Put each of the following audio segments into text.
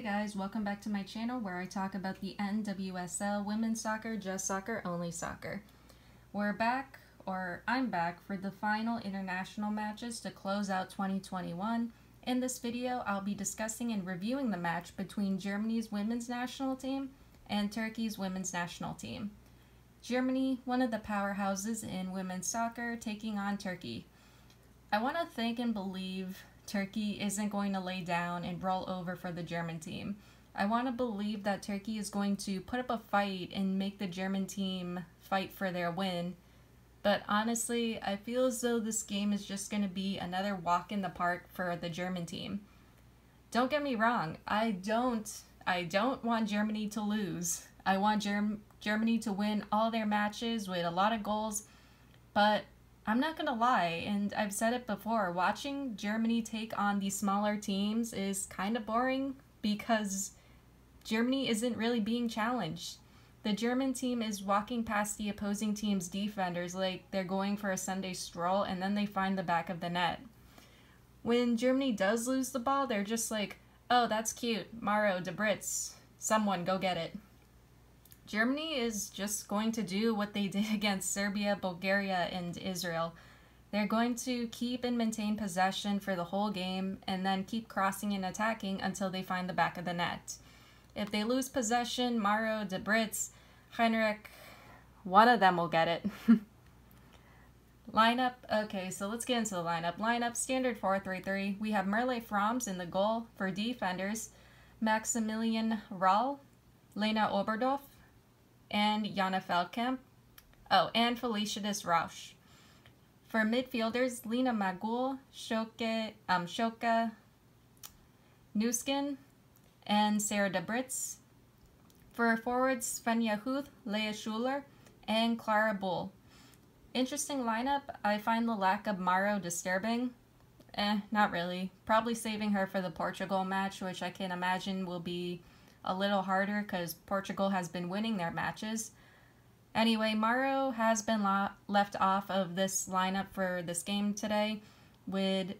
Hey guys, welcome back to my channel where I talk about the NWSL Women's Soccer, Just Soccer, Only Soccer. We're back, or I'm back, for the final international matches to close out 2021. In this video, I'll be discussing and reviewing the match between Germany's women's national team and Turkey's women's national team. Germany, one of the powerhouses in women's soccer, taking on Turkey. I want to think and believe Turkey isn't going to lay down and roll over for the German team. I want to believe that Turkey is going to put up a fight and make the German team fight for their win. But honestly, I feel as though this game is just going to be another walk in the park for the German team. Don't get me wrong, I don't I don't want Germany to lose. I want Germ- Germany to win all their matches with a lot of goals, but I'm not gonna lie, and I've said it before, watching Germany take on these smaller teams is kind of boring because Germany isn't really being challenged. The German team is walking past the opposing team's defenders like they're going for a Sunday stroll and then they find the back of the net. When Germany does lose the ball, they're just like, oh, that's cute. Maro, Däbritz, someone go get it. Germany is just going to do what they did against Serbia, Bulgaria, and Israel. They're going to keep and maintain possession for the whole game and then keep crossing and attacking until they find the back of the net. If they lose possession, Maro, Däbritz, Heinrich, one of them will get it. lineup, okay, so let's get into the lineup. Lineup, standard 4-3-3. We have Merle Frohms in the goal for defenders, Maximilian Rall, Lena Oberdorf, and Jana Feldkamp. Oh, and Felicitas Rausch. For midfielders, Lena Magull, Sjoeke, um, Sjoeke Nüsken, and Sarah Däbritz. For forwards, Svenja Huth, Leah Schüller, and Klara Bühl. Interesting lineup. I find the lack of Maro disturbing. Eh, not really. Probably saving her for the Portugal match, which I can imagine will be a little harder because Portugal has been winning their matches. Anyway, Maro has been left off of this lineup for this game today with,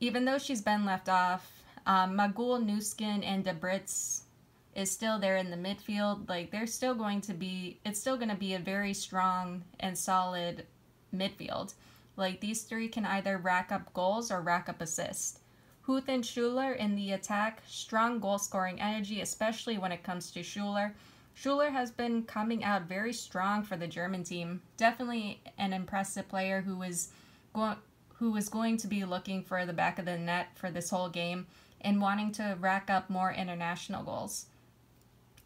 even though she's been left off, um, Magull, Nüsken, and Däbritz is still there in the midfield. Like, they're still going to be, it's still going to be a very strong and solid midfield. Like, these three can either rack up goals or rack up assists. Huth and Schüller in the attack, strong goal scoring energy, especially when it comes to Schüller. Schüller has been coming out very strong for the German team. Definitely an impressive player who is going who is going to be looking for the back of the net for this whole game and wanting to rack up more international goals.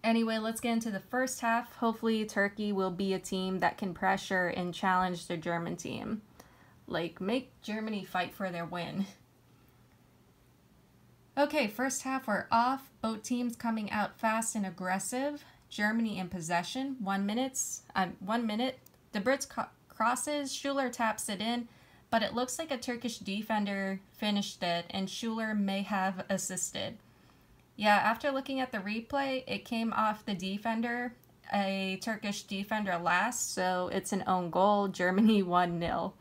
Anyway, let's get into the first half. Hopefully, Turkey will be a team that can pressure and challenge the German team. Like, make Germany fight for their win. Okay, first half we're off. Both teams coming out fast and aggressive. Germany in possession. One minutes. Um, one minute. Däbritz crosses. Schüller taps it in, but it looks like a Turkish defender finished it, and Schüller may have assisted. Yeah, after looking at the replay, it came off the defender, a Turkish defender last, so it's an own goal. Germany 1 0.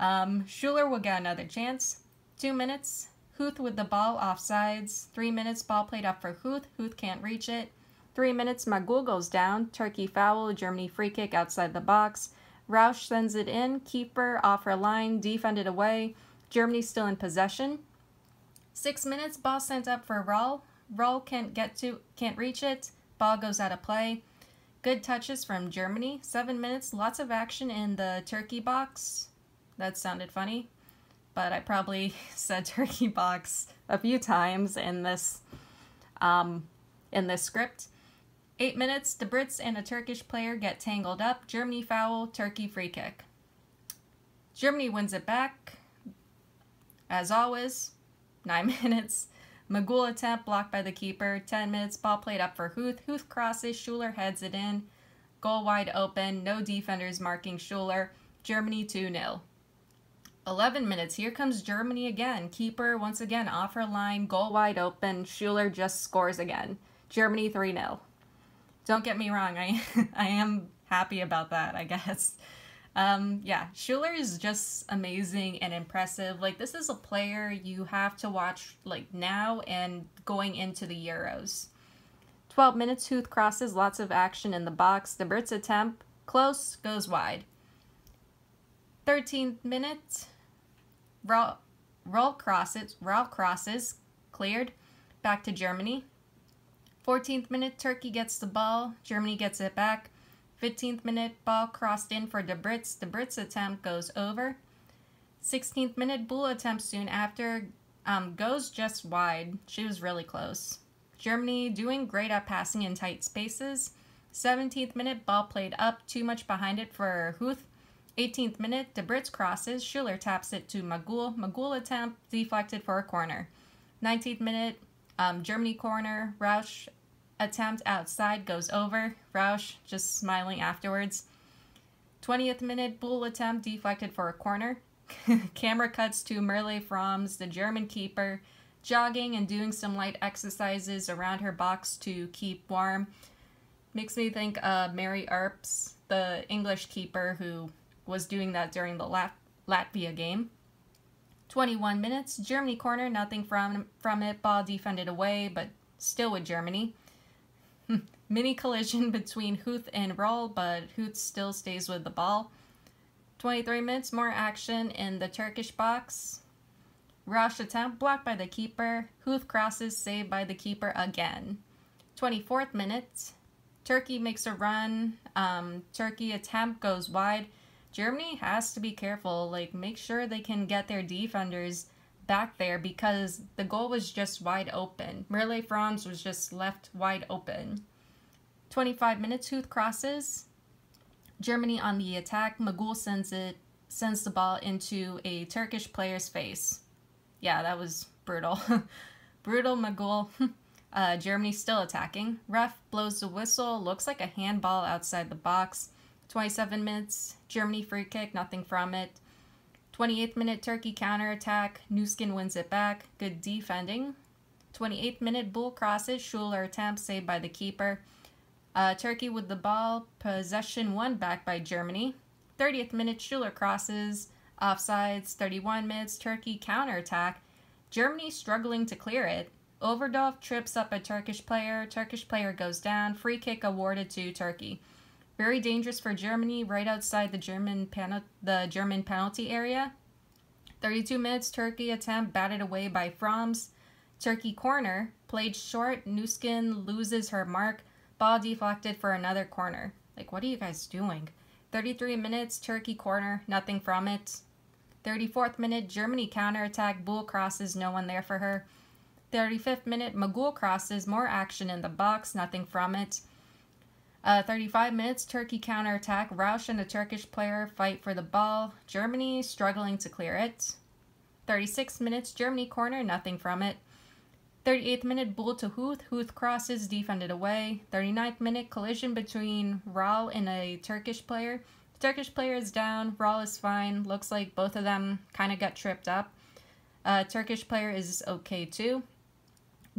Um, Schüller will get another chance. Two minutes. Huth with the ball offsides. Three minutes, ball played up for Huth. Huth can't reach it. Three minutes, Magull goes down. Turkey foul, Germany free kick outside the box. Rausch sends it in. Keeper off her line, defended away. Germany still in possession. Six minutes, ball sent up for Rall. Rall can't get to, can't reach it. Ball goes out of play. Good touches from Germany. Seven minutes, lots of action in the Turkey box. That sounded funny but I probably said turkey box a few times in this um, in this script. Eight minutes, Däbritz and a Turkish player get tangled up. Germany foul, Turkey free kick. Germany wins it back. As always, nine minutes. Magull attempt blocked by the keeper. Ten minutes, ball played up for Huth. Huth crosses, Schüller heads it in. Goal wide open, no defenders marking Schüller. Germany 2 0. 11 minutes. Here comes Germany again. Keeper once again off her line, goal wide open. Schüller just scores again. Germany 3 0. Don't get me wrong, I, I am happy about that, I guess. Um, yeah, Schüller is just amazing and impressive. Like this is a player you have to watch like now and going into the Euros. 12 minutes, Huth crosses, lots of action in the box. Däbritz attempt, close, goes wide. 13th minute, roll, crosses, roll crosses, cleared, back to Germany. 14th minute, Turkey gets the ball, Germany gets it back. 15th minute, ball crossed in for Däbritz. The Brits attempt goes over. 16th minute, Bühl attempt soon after um, goes just wide. She was really close. Germany doing great at passing in tight spaces. 17th minute, ball played up, too much behind it for Huth. 18th minute, Däbritz crosses, Schüller taps it to Magull. Magull attempt deflected for a corner. 19th minute, um, Germany corner, Rausch attempt outside goes over. Rausch just smiling afterwards. 20th minute, Bühl attempt deflected for a corner. Camera cuts to Merle Frohms, the German keeper, jogging and doing some light exercises around her box to keep warm. Makes me think of Mary Earps, the English keeper who was doing that during the Lat- Latvia game. 21 minutes, Germany corner, nothing from from it. Ball defended away, but still with Germany. Mini collision between Huth and Roll, but Huth still stays with the ball. 23 minutes, more action in the Turkish box. Rush attempt blocked by the keeper. Huth crosses saved by the keeper again. 24th minute, Turkey makes a run. Um, Turkey attempt goes wide. Germany has to be careful, like make sure they can get their defenders back there because the goal was just wide open. Merle Franz was just left wide open. 25 minutes, Huth crosses. Germany on the attack. Magull sends it sends the ball into a Turkish player's face. Yeah, that was brutal. brutal Magull. uh, Germany still attacking. Ref blows the whistle. Looks like a handball outside the box. 27 minutes. Germany free kick. Nothing from it. 28th minute Turkey counterattack. Nüsken wins it back. Good defending. 28th minute Bühl crosses. Schüller attempt saved by the keeper. Uh, Turkey with the ball. Possession won back by Germany. 30th minute Schüller crosses. Offsides. 31 minutes Turkey counterattack. Germany struggling to clear it. Oberdorf trips up a Turkish player. Turkish player goes down. Free kick awarded to Turkey. Very dangerous for Germany, right outside the German pen- the German penalty area. 32 minutes, Turkey attempt batted away by Frohms. Turkey corner, played short, Nüsken loses her mark, ball deflected for another corner. Like, what are you guys doing? 33 minutes, Turkey corner, nothing from it. 34th minute, Germany counterattack, Bühl crosses, no one there for her. 35th minute, Magull crosses, more action in the box, nothing from it. Uh, 35 minutes, Turkey counterattack. Rausch and the Turkish player fight for the ball. Germany struggling to clear it. 36 minutes, Germany corner, nothing from it. 38th minute, Bühl to Huth. Huth crosses, defended away. 39th minute, collision between Rall and a Turkish player. The Turkish player is down. Rall is fine. Looks like both of them kind of got tripped up. Uh, Turkish player is okay too.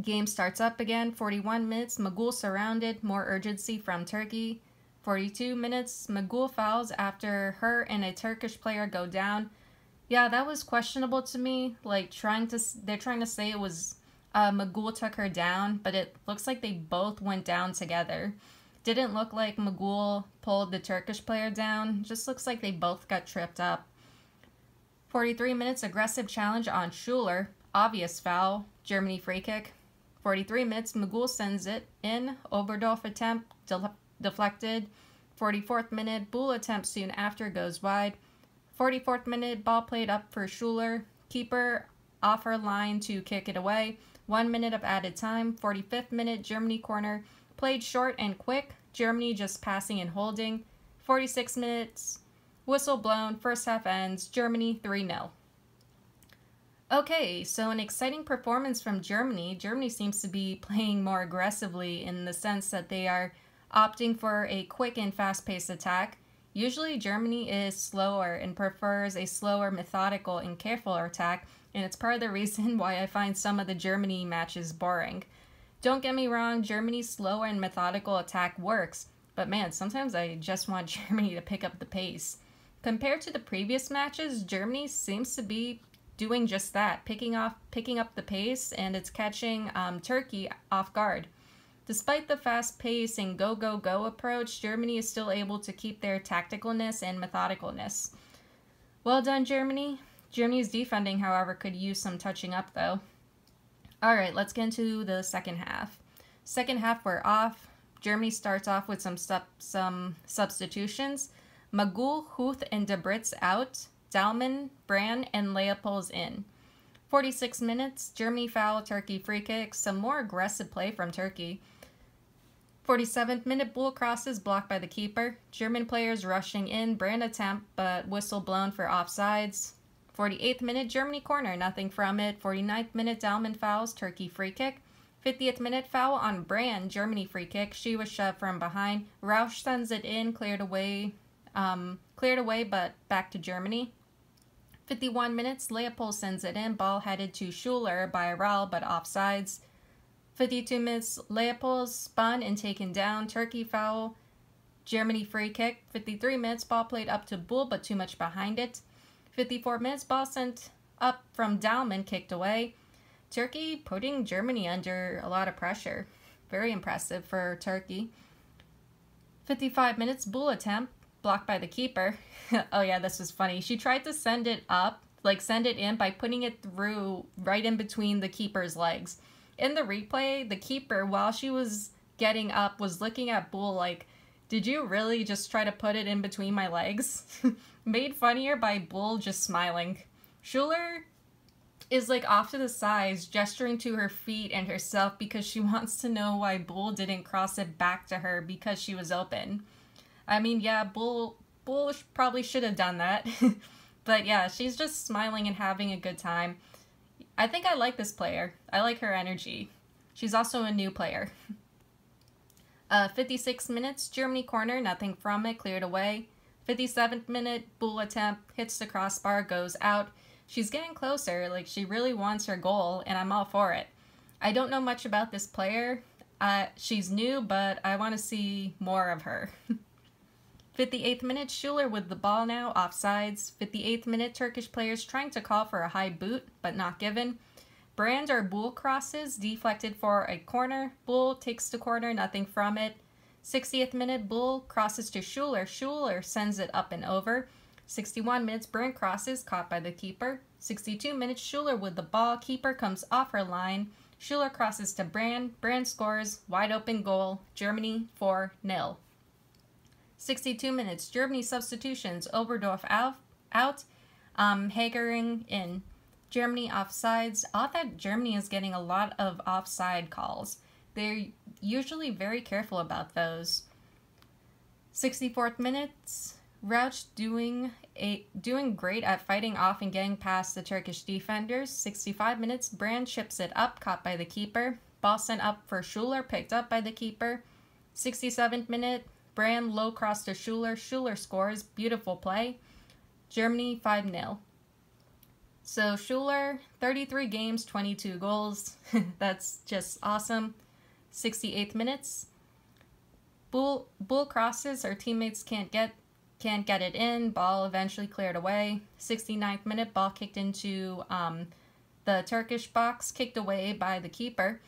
Game starts up again. 41 minutes. Magull surrounded. More urgency from Turkey. 42 minutes. Magull fouls after her and a Turkish player go down. Yeah, that was questionable to me. Like trying to, they're trying to say it was uh, Magull took her down, but it looks like they both went down together. Didn't look like Magull pulled the Turkish player down. Just looks like they both got tripped up. 43 minutes aggressive challenge on Schüller. Obvious foul. Germany free kick. 43 minutes, Magull sends it in. Oberdorf attempt de- deflected. 44th minute, Bühl attempt soon after goes wide. 44th minute, ball played up for Schüller. Keeper off her line to kick it away. One minute of added time. 45th minute, Germany corner. Played short and quick. Germany just passing and holding. 46 minutes, whistle blown. First half ends. Germany 3 0. Okay, so an exciting performance from Germany. Germany seems to be playing more aggressively in the sense that they are opting for a quick and fast paced attack. Usually, Germany is slower and prefers a slower, methodical, and careful attack, and it's part of the reason why I find some of the Germany matches boring. Don't get me wrong, Germany's slower and methodical attack works, but man, sometimes I just want Germany to pick up the pace. Compared to the previous matches, Germany seems to be doing just that, picking off, picking up the pace, and it's catching um, Turkey off guard. Despite the fast pace and go go go approach, Germany is still able to keep their tacticalness and methodicalness. Well done, Germany. Germany's defending, however, could use some touching up though. All right, let's get into the second half. Second half, we're off. Germany starts off with some sub- some substitutions. Magull, Huth, and Däbritz out. Dallmann, Brand, and Leupolz in. 46 minutes, Germany foul, Turkey free kick, some more aggressive play from Turkey. 47th minute, Bühl crosses blocked by the keeper. German players rushing in, Brand attempt, but whistle blown for offsides. 48th minute, Germany corner, nothing from it. 49th minute, Dallmann fouls, Turkey free kick. 50th minute foul on Brand, Germany free kick. She was shoved from behind. Rausch sends it in, cleared away, um, cleared away, but back to Germany. 51 minutes, Leupolz sends it in, ball headed to Schüller by Raul, but offsides. 52 minutes, Leupolz spun and taken down, Turkey foul, Germany free kick. 53 minutes, ball played up to Bühl, but too much behind it. 54 minutes, ball sent up from Dallmann, kicked away. Turkey putting Germany under a lot of pressure. Very impressive for Turkey. 55 minutes, Bühl attempt, blocked by the keeper. oh yeah, this was funny. She tried to send it up, like send it in by putting it through right in between the keeper's legs. In the replay, the keeper, while she was getting up, was looking at Bühl like, did you really just try to put it in between my legs? Made funnier by Bühl just smiling. Schüller is like off to the sides, gesturing to her feet and herself because she wants to know why Bühl didn't cross it back to her because she was open. I mean, yeah, Bühl Bühl probably should have done that. but yeah, she's just smiling and having a good time. I think I like this player. I like her energy. She's also a new player. Uh, 56 minutes, Germany corner, nothing from it, cleared away. 57th minute, Bühl attempt, hits the crossbar, goes out. She's getting closer, like she really wants her goal, and I'm all for it. I don't know much about this player. Uh, she's new, but I want to see more of her. 58th minute, Schüller with the ball now, offsides. 58th minute, Turkish players trying to call for a high boot, but not given. Brand or Bühl crosses, deflected for a corner. Bühl takes the corner, nothing from it. 60th minute, Bühl crosses to Schüller. Schüller sends it up and over. 61 minutes, Brand crosses, caught by the keeper. 62 minutes, Schüller with the ball. Keeper comes off her line. Schüller crosses to Brand. Brand scores. Wide open goal. Germany 4 0. 62 minutes. Germany substitutions. Oberdorf out. out um, Hegering in. Germany offsides. Odd that Germany is getting a lot of offside calls. They're usually very careful about those. 64th minutes. Rauch doing a doing great at fighting off and getting past the Turkish defenders. 65 minutes. Brand chips it up, caught by the keeper. Ball sent up for Schüller, picked up by the keeper. 67th minute. Brand low cross to Schüller. Schüller scores. Beautiful play. Germany 5 0. So Schüller, 33 games, 22 goals. That's just awesome. 68th minutes. Bühl Bühl crosses. Our teammates can't get can't get it in. Ball eventually cleared away. 69th minute. Ball kicked into um, the Turkish box, kicked away by the keeper.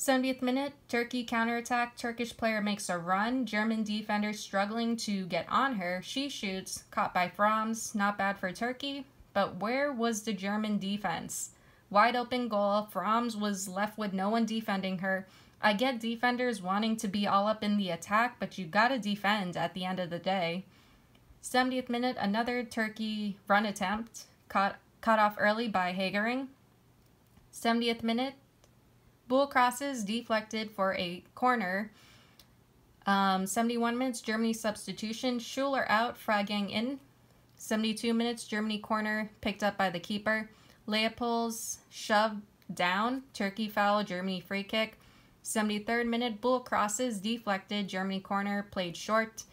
70th minute, Turkey counterattack. Turkish player makes a run. German defender struggling to get on her. She shoots, caught by Franz. Not bad for Turkey, but where was the German defense? Wide open goal. Franz was left with no one defending her. I get defenders wanting to be all up in the attack, but you gotta defend at the end of the day. 70th minute, another Turkey run attempt, caught, cut off early by Hegering. 70th minute, Bühl crosses deflected for a corner. Um, 71 minutes, Germany substitution. Schüller out, Freigang in. 72 minutes, Germany corner picked up by the keeper. Leupolz shoved down. Turkey foul, Germany free kick. 73rd minute, Bühl crosses deflected. Germany corner played short.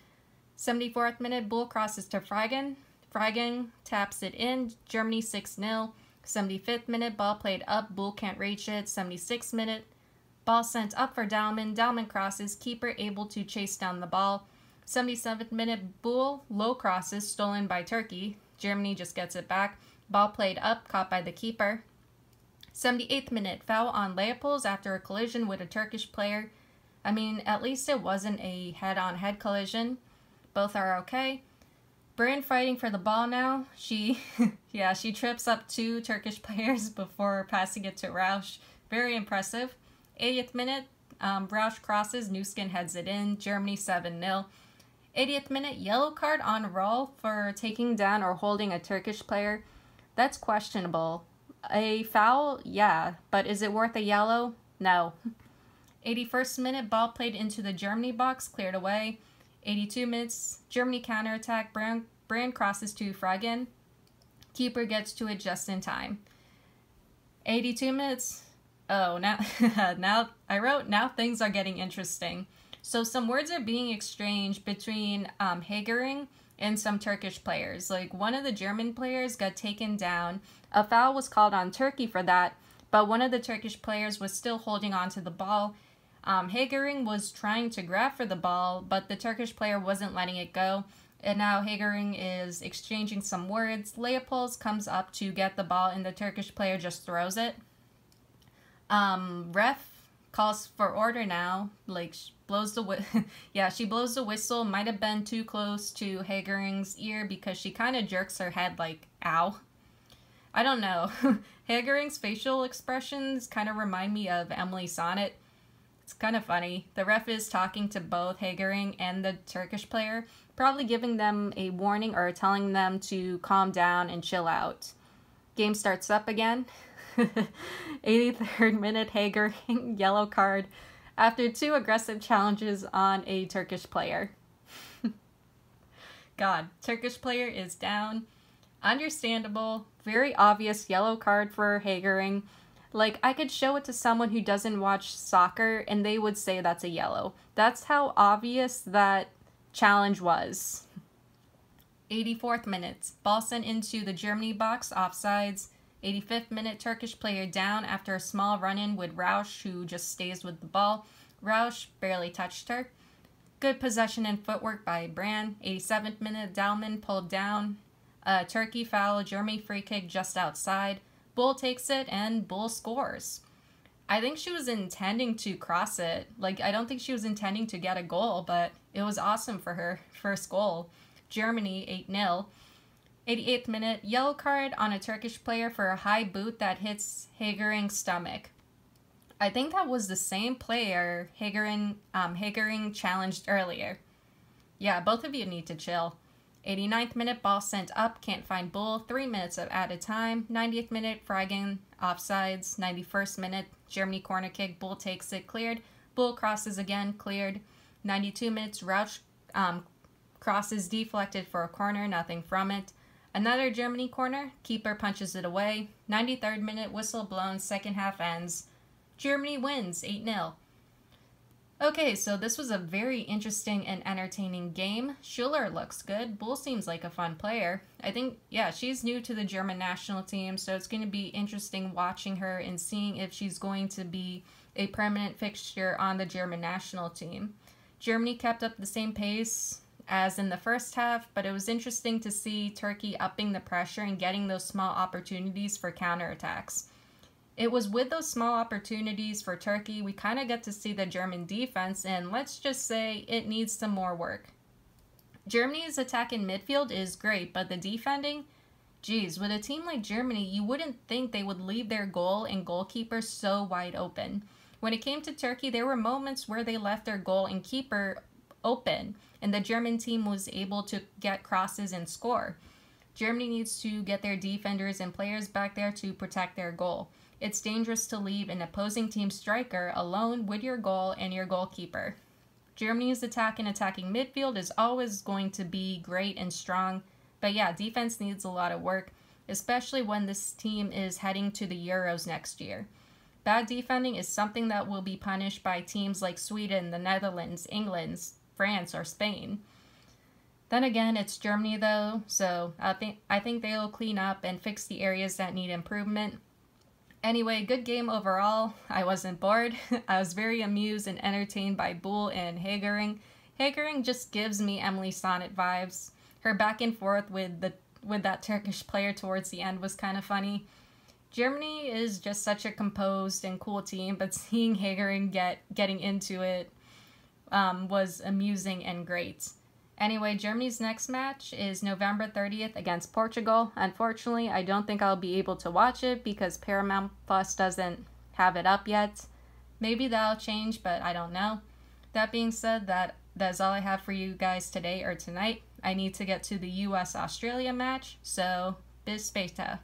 74th minute, Bull crosses to Freigang. Freigang taps it in. Germany 6 0. 75th minute, ball played up, Bühl can't reach it. 76th minute, ball sent up for Dallmann. Dallmann crosses, keeper able to chase down the ball. 77th minute, Bühl, low crosses, stolen by Turkey. Germany just gets it back. Ball played up, caught by the keeper. 78th minute, foul on Leupolz after a collision with a Turkish player. I mean, at least it wasn't a head on head collision. Both are okay. Brand fighting for the ball now. She, yeah, she trips up two Turkish players before passing it to Rausch. Very impressive. 80th minute, um, Rausch crosses, Nüsken heads it in. Germany 7 0. 80th minute, yellow card on Roll for taking down or holding a Turkish player. That's questionable. A foul, yeah, but is it worth a yellow? No. 81st minute, ball played into the Germany box, cleared away. 82 minutes, Germany counterattack, Brand, Brand crosses to Freigang. Keeper gets to it just in time. 82 minutes, oh, now, now I wrote, now things are getting interesting. So some words are being exchanged between um, Hegering and some Turkish players. Like one of the German players got taken down. A foul was called on Turkey for that, but one of the Turkish players was still holding on to the ball. Um, Hegering was trying to grab for the ball, but the Turkish player wasn't letting it go. And now Hegering is exchanging some words. Leopolds comes up to get the ball, and the Turkish player just throws it. Um, ref calls for order now. Like blows the wh- yeah, she blows the whistle. Might have been too close to Hegering's ear because she kind of jerks her head like ow. I don't know. Hegering's facial expressions kind of remind me of Emily Sonnett. It's kind of funny. The ref is talking to both Hegering and the Turkish player, probably giving them a warning or telling them to calm down and chill out. Game starts up again. 83rd minute Hager yellow card after two aggressive challenges on a Turkish player. God, Turkish player is down. Understandable, very obvious yellow card for Hegering. Like, I could show it to someone who doesn't watch soccer and they would say that's a yellow. That's how obvious that challenge was. 84th minute, ball sent into the Germany box, offsides. 85th minute, Turkish player down after a small run in with Rausch, who just stays with the ball. Rausch barely touched her. Good possession and footwork by Brand. 87th minute, Dallmann pulled down. A Turkey foul, Germany free kick just outside. Bühl takes it and Bühl scores. I think she was intending to cross it. Like, I don't think she was intending to get a goal, but it was awesome for her. First goal. Germany 8 0. 88th minute, yellow card on a Turkish player for a high boot that hits Hegering's stomach. I think that was the same player Hegering, um, Hegering challenged earlier. Yeah, both of you need to chill. 89th minute, ball sent up, can't find Bühl, 3 minutes of added time. 90th minute, Freigang, offsides. 91st minute, Germany corner kick, Bühl takes it, cleared. Bühl crosses again, cleared. 92 minutes, Rausch um, crosses deflected for a corner, nothing from it. Another Germany corner, keeper punches it away. 93rd minute, whistle blown, second half ends. Germany wins 8 0. Okay, so this was a very interesting and entertaining game. Schüller looks good. Bühl seems like a fun player. I think, yeah, she's new to the German national team, so it's going to be interesting watching her and seeing if she's going to be a permanent fixture on the German national team. Germany kept up the same pace, as in the first half, but it was interesting to see Turkey upping the pressure and getting those small opportunities for counterattacks. It was with those small opportunities for Turkey, we kind of get to see the German defense, and let's just say it needs some more work. Germany's attack in midfield is great, but the defending, geez, with a team like Germany, you wouldn't think they would leave their goal and goalkeeper so wide open. When it came to Turkey, there were moments where they left their goal and keeper open, and the German team was able to get crosses and score. Germany needs to get their defenders and players back there to protect their goal. It's dangerous to leave an opposing team striker alone with your goal and your goalkeeper. Germany's attack and attacking midfield is always going to be great and strong, but yeah, defense needs a lot of work, especially when this team is heading to the Euros next year. Bad defending is something that will be punished by teams like Sweden, the Netherlands, England, France, or Spain. Then again, it's Germany though, so I think I think they'll clean up and fix the areas that need improvement. Anyway, good game overall. I wasn't bored. I was very amused and entertained by Bühl and Hegering. Hegering just gives me Emily Sonnett vibes. Her back and forth with the with that Turkish player towards the end was kind of funny. Germany is just such a composed and cool team, but seeing Hegering get getting into it um, was amusing and great. Anyway, Germany's next match is November 30th against Portugal. Unfortunately, I don't think I'll be able to watch it because Paramount Plus doesn't have it up yet. Maybe that'll change, but I don't know. That being said, that that's all I have for you guys today or tonight. I need to get to the US Australia match, so bis später.